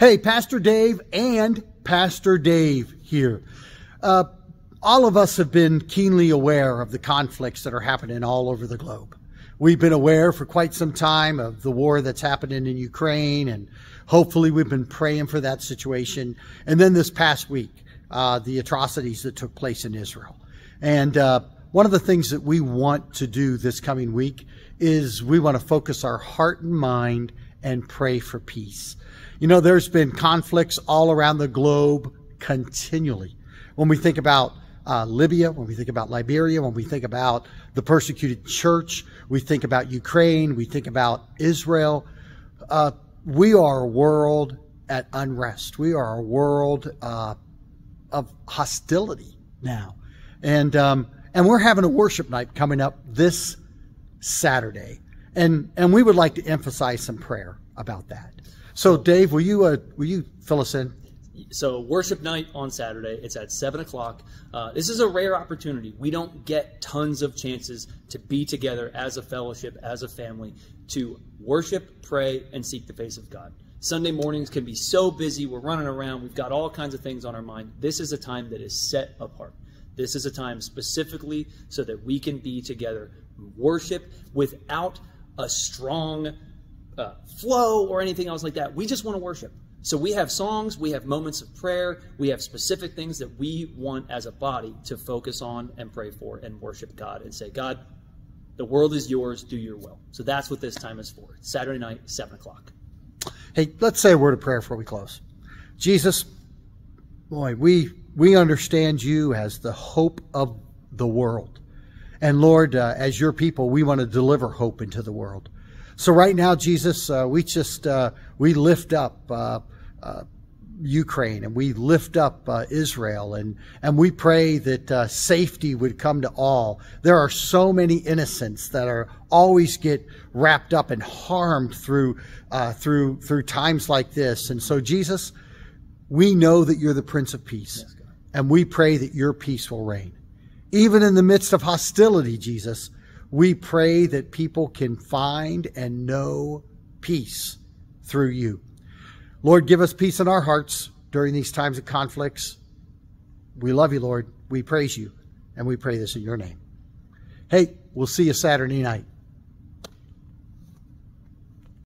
Hey, Pastor Dave and Pastor Dave here. Uh, all of us have been keenly aware of the conflicts that are happening all over the globe. We've been aware for quite some time of the war that's happening in Ukraine, and hopefully we've been praying for that situation. And then this past week, uh, the atrocities that took place in Israel. And uh, one of the things that we want to do this coming week is we want to focus our heart and mind and pray for peace. You know, there's been conflicts all around the globe continually. When we think about uh, Libya, when we think about Liberia, when we think about the persecuted church, we think about Ukraine, we think about Israel. Uh, we are a world at unrest. We are a world uh, of hostility now, and um, and we're having a worship night coming up this Saturday, and and we would like to emphasize some prayer about that. So, Dave, will you uh, will you fill us in? So, worship night on Saturday. It's at seven o'clock. Uh, this is a rare opportunity. We don't get tons of chances to be together as a fellowship, as a family, to worship, pray, and seek the face of God. Sunday mornings can be so busy. We're running around. We've got all kinds of things on our mind. This is a time that is set apart. This is a time specifically so that we can be together, worship without a strong uh, flow or anything else like that. We just want to worship. So we have songs, we have moments of prayer, we have specific things that we want as a body to focus on and pray for and worship God and say, God, the world is yours, do your will. So that's what this time is for. Saturday night, 7 o'clock. Hey, let's say a word of prayer before we close. Jesus, boy, we we understand you as the hope of the world. And Lord, uh, as your people, we want to deliver hope into the world. So right now, Jesus, uh, we just uh, we lift up uh, uh, Ukraine and we lift up uh, Israel and and we pray that uh, safety would come to all. There are so many innocents that are always get wrapped up and harmed through through through times like this. And so, Jesus, we know that you're the Prince of Peace, yes, and we pray that your peace will reign, even in the midst of hostility. Jesus we pray that people can find and know peace through you. Lord, give us peace in our hearts during these times of conflicts. We love you, Lord. We praise you, and we pray this in your name. Hey, we'll see you Saturday night.